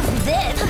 Nerf this!